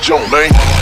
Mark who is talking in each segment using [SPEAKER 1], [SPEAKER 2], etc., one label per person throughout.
[SPEAKER 1] joint, man.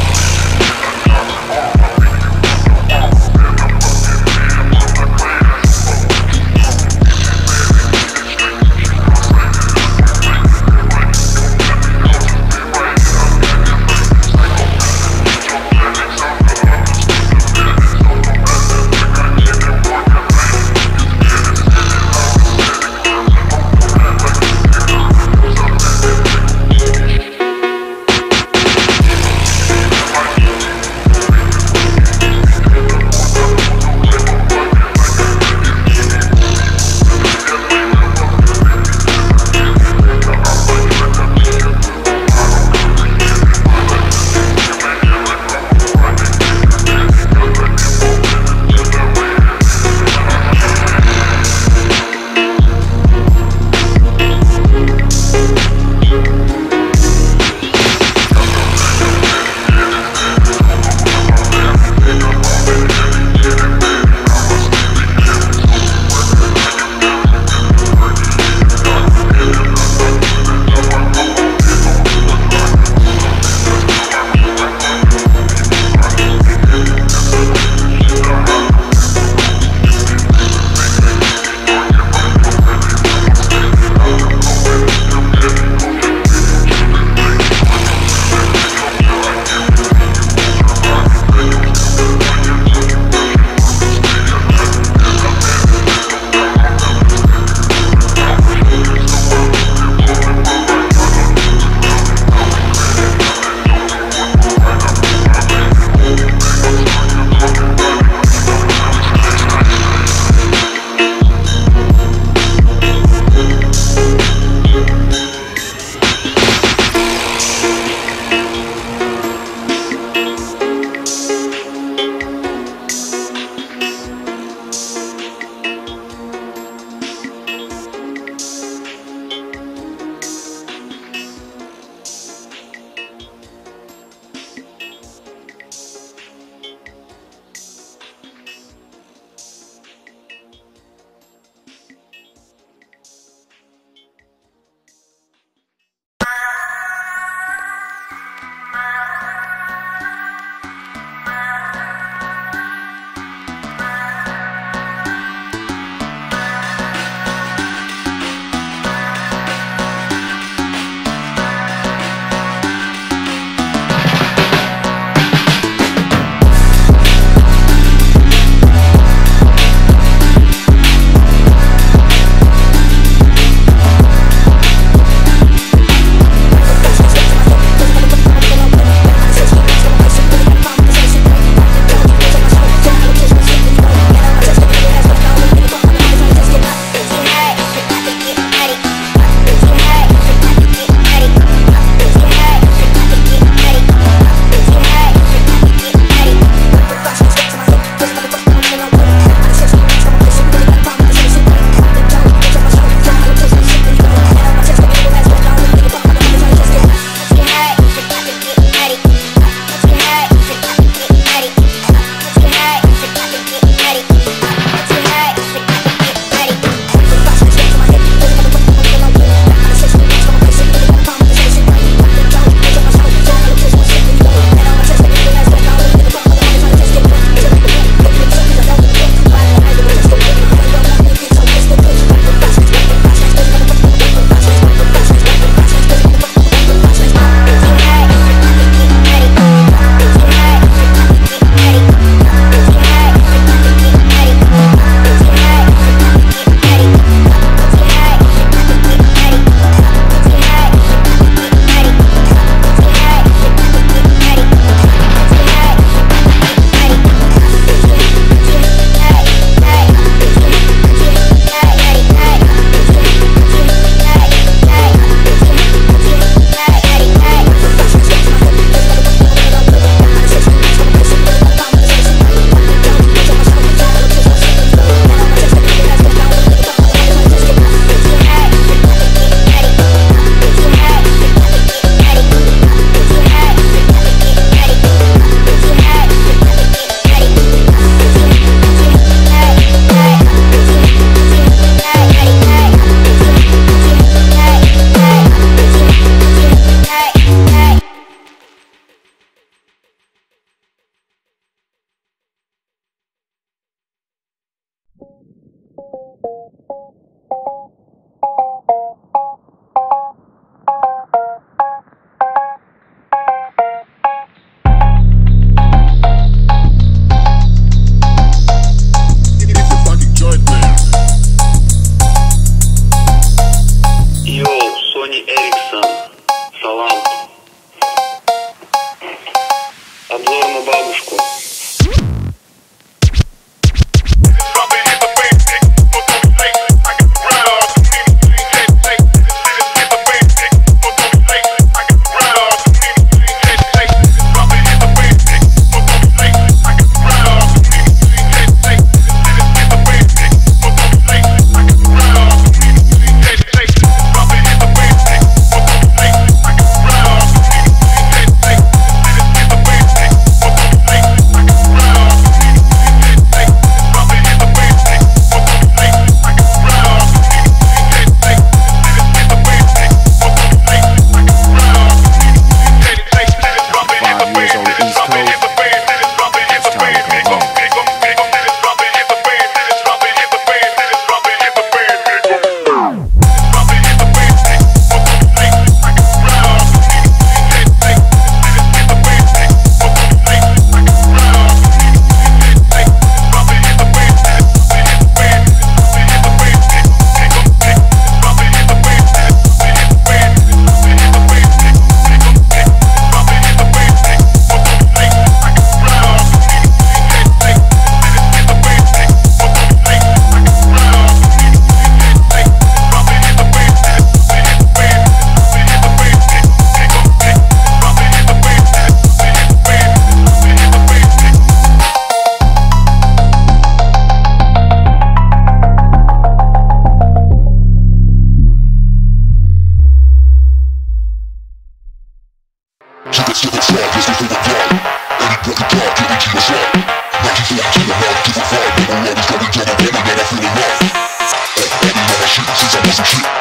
[SPEAKER 2] Step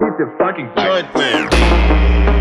[SPEAKER 3] keep the
[SPEAKER 4] fucking
[SPEAKER 5] good
[SPEAKER 6] man.